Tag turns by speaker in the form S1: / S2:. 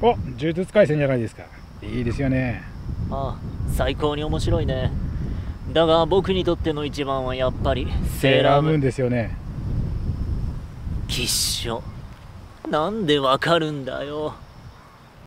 S1: お呪術廻戦じゃないですか。いいですよね。
S2: ああ最高に面白いね。だが僕にとっての一番はやっぱり
S1: セーラームーンですよね。
S2: 吉祥なんでわかるんだよ。